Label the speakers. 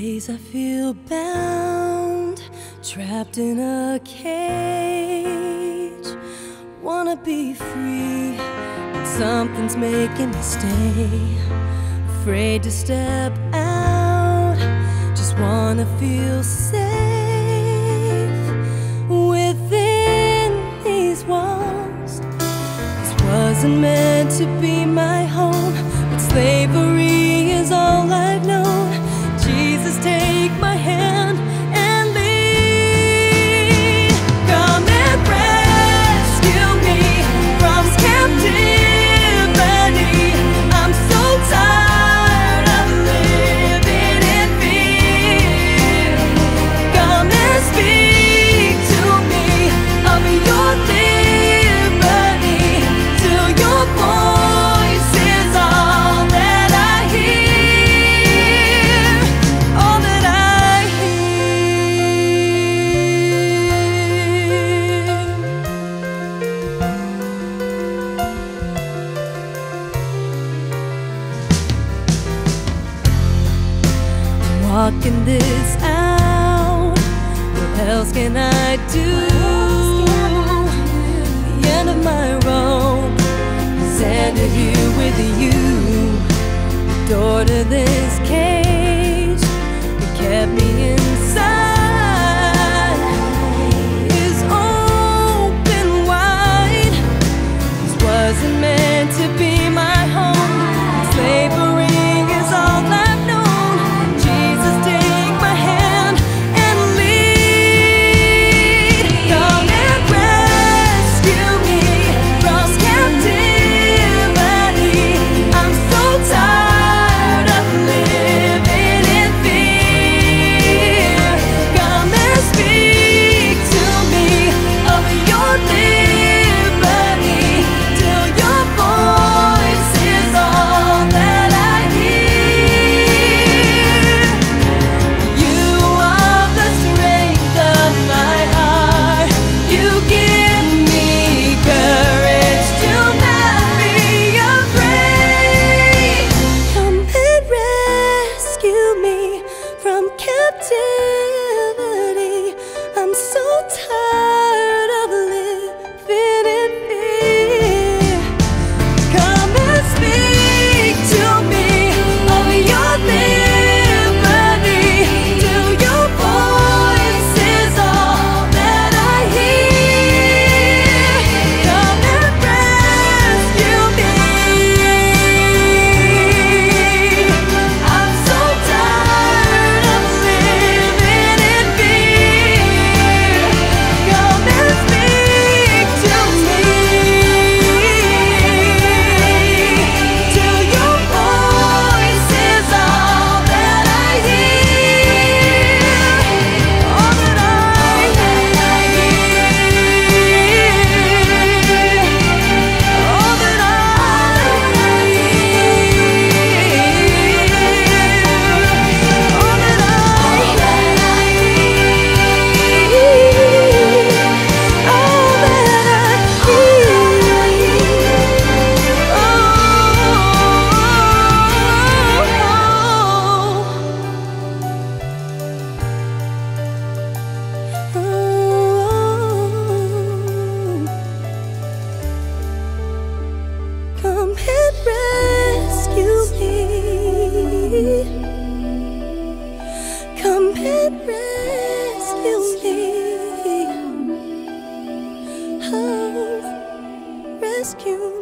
Speaker 1: days I feel bound, trapped in a cage. Wanna be free, but something's making me stay. Afraid to step out, just wanna feel safe within these walls. This wasn't meant to be. walking this out. What else can I do? The end of my rope is ended here with you. The door to this. Come and rescue me. Come and rescue me. Oh, rescue me.